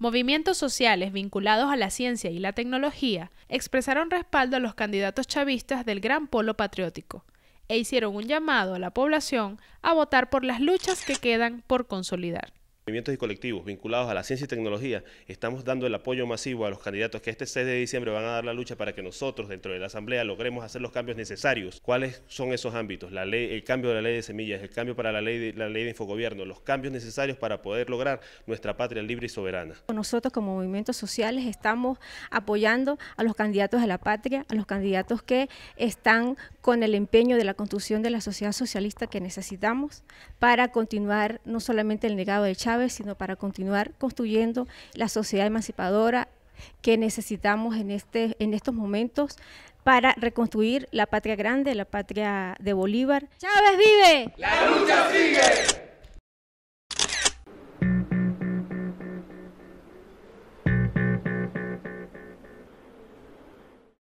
Movimientos sociales vinculados a la ciencia y la tecnología expresaron respaldo a los candidatos chavistas del Gran Polo Patriótico e hicieron un llamado a la población a votar por las luchas que quedan por consolidar movimientos y colectivos vinculados a la ciencia y tecnología, estamos dando el apoyo masivo a los candidatos que este 6 de diciembre van a dar la lucha para que nosotros dentro de la Asamblea logremos hacer los cambios necesarios. ¿Cuáles son esos ámbitos? La ley, el cambio de la ley de semillas, el cambio para la ley de, la ley de infogobierno, los cambios necesarios para poder lograr nuestra patria libre y soberana. Nosotros como movimientos sociales estamos apoyando a los candidatos de la patria, a los candidatos que están con el empeño de la construcción de la sociedad socialista que necesitamos para continuar no solamente el legado de Chávez, sino para continuar construyendo la sociedad emancipadora que necesitamos en, este, en estos momentos para reconstruir la patria grande, la patria de Bolívar. Chávez vive. La lucha sigue.